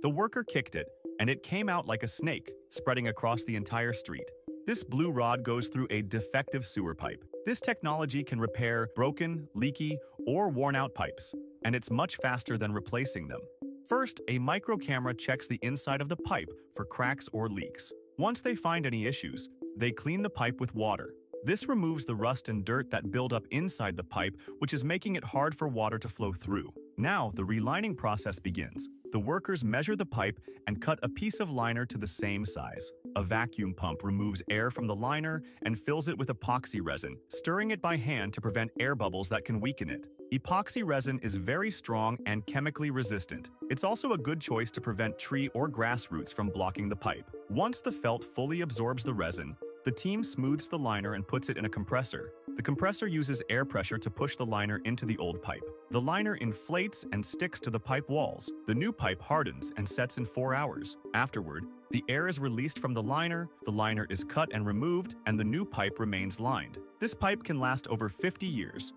The worker kicked it, and it came out like a snake, spreading across the entire street. This blue rod goes through a defective sewer pipe. This technology can repair broken, leaky, or worn-out pipes, and it's much faster than replacing them. First, a micro camera checks the inside of the pipe for cracks or leaks. Once they find any issues, they clean the pipe with water. This removes the rust and dirt that build up inside the pipe, which is making it hard for water to flow through. Now, the relining process begins. The workers measure the pipe and cut a piece of liner to the same size. A vacuum pump removes air from the liner and fills it with epoxy resin, stirring it by hand to prevent air bubbles that can weaken it. Epoxy resin is very strong and chemically resistant. It's also a good choice to prevent tree or grass roots from blocking the pipe. Once the felt fully absorbs the resin, the team smooths the liner and puts it in a compressor. The compressor uses air pressure to push the liner into the old pipe. The liner inflates and sticks to the pipe walls. The new pipe hardens and sets in four hours. Afterward, the air is released from the liner, the liner is cut and removed, and the new pipe remains lined. This pipe can last over 50 years.